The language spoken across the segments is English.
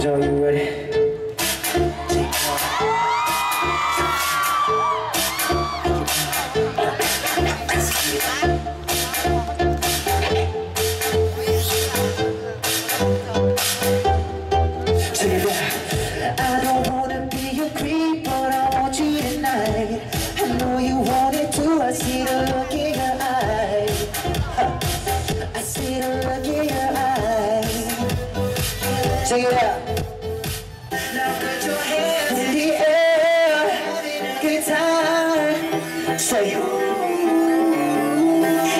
Joe, you ready? I don't wanna Say you.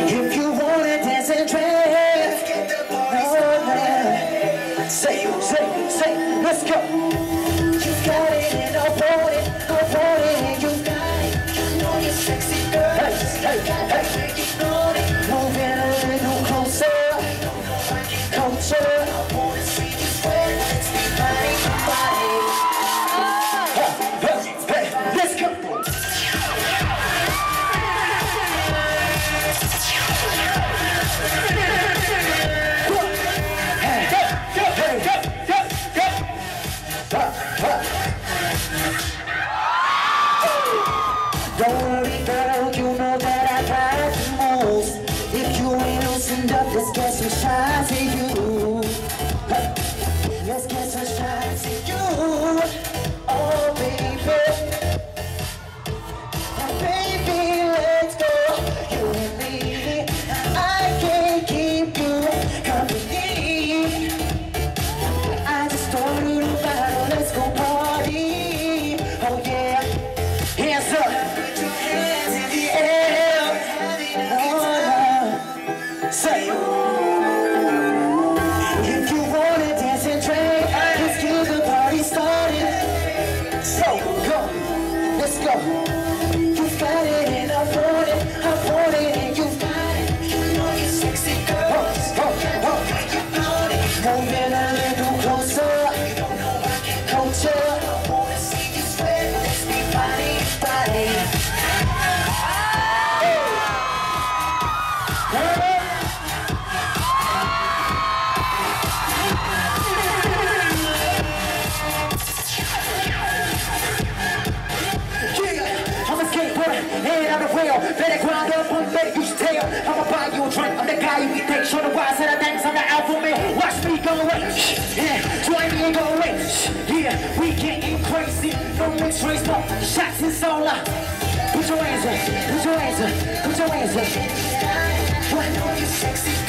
If you wanna dance and dress, oh man. Say you, say, say, let's go. You got it and I want it, I want it and you got it. You know you're sexy girl. Hey, hey, hey. Moving a little closer, closer. Girl, you know that I got the moves. If you ain't loosened up, let's get some shots of you. Out the rail. Better grind up, use your tail. I'ma buy you a drink, I'm the guy you can take. Show the wise of the things, I'm the alpha male. Watch me go away, yeah, join me and go away. Yeah, we getting crazy, no mixed race, no shots in solar. Put your hands up, put your hands up, put your hands up. I know you're sexy.